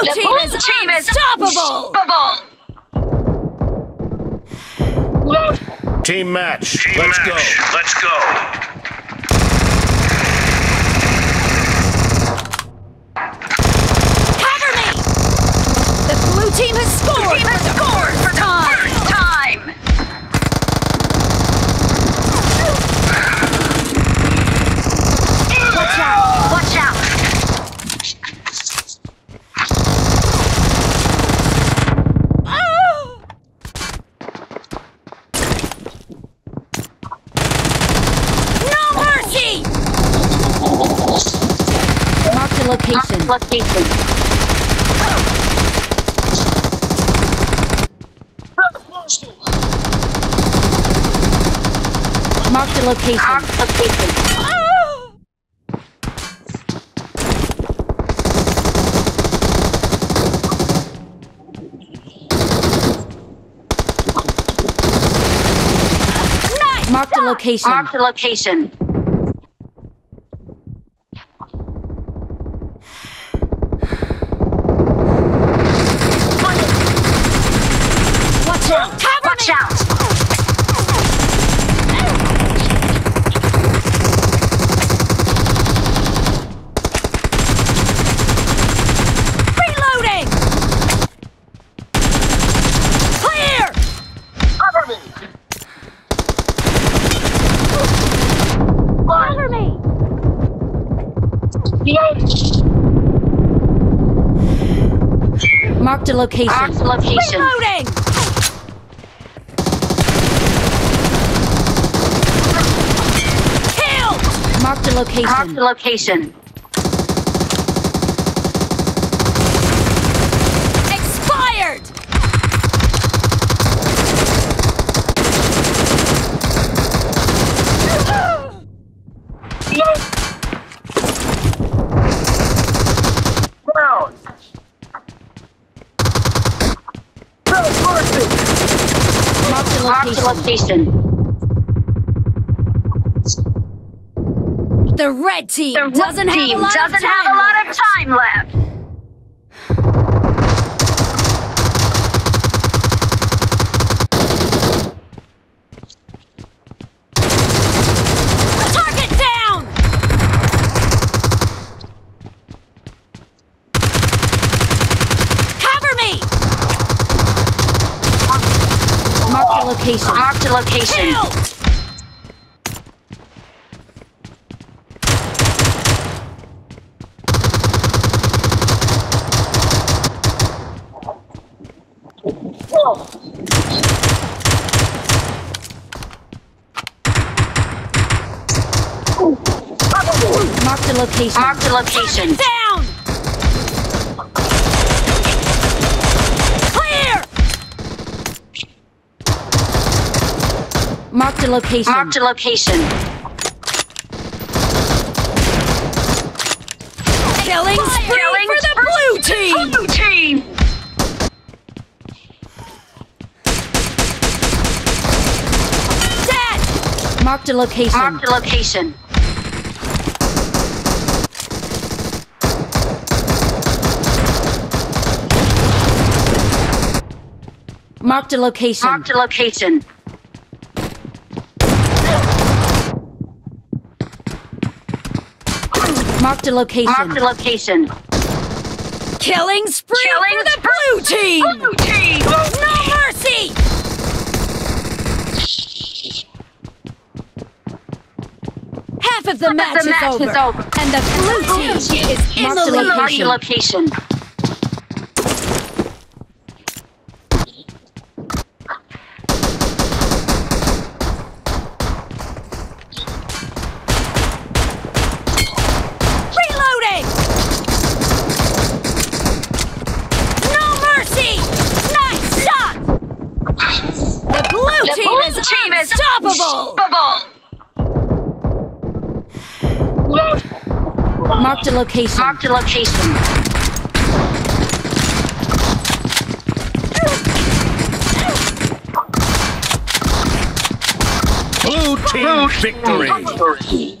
blue The team blue is team is unstoppable! unstoppable. Team match. Team Let's match. go. Let's go. Cover me! The blue team has scored! Team has scored for the time. first time. Watch out! Watch out! Oh! No mercy! Mark the location. Location. Mark the location. Mark location. Mark the location. Mark the location. Watch out! Cover Watch me! out! Reloading! Clear! Cover me! Cover me! Mark the location. Mark the location. Reloading! Killed! Mark the Mark location. the location. Expired! The the location. location. The red team The doesn't red have a doesn't have a lot of time left. Target down! Cover me! Mark the location. Mark the location. Killed! Mark the location. Mark the location. Down! Clear! Mark the location. Mark the location. Killing spree Killing for the blue team! Blue team. Dead! Mark the location. Mark the location. Mark the location. Mark the location. Mark the location. Mark the location. Killing spree Killing for the blue team! Blue team. No mercy! Half of the, match, the is, match over, is over. and the blue team is in the the the location. Reloading! No mercy! Nice shot! The blue The team blue is team is unstoppable! unstoppable. Mark the location. Mark the location. Blue team victory.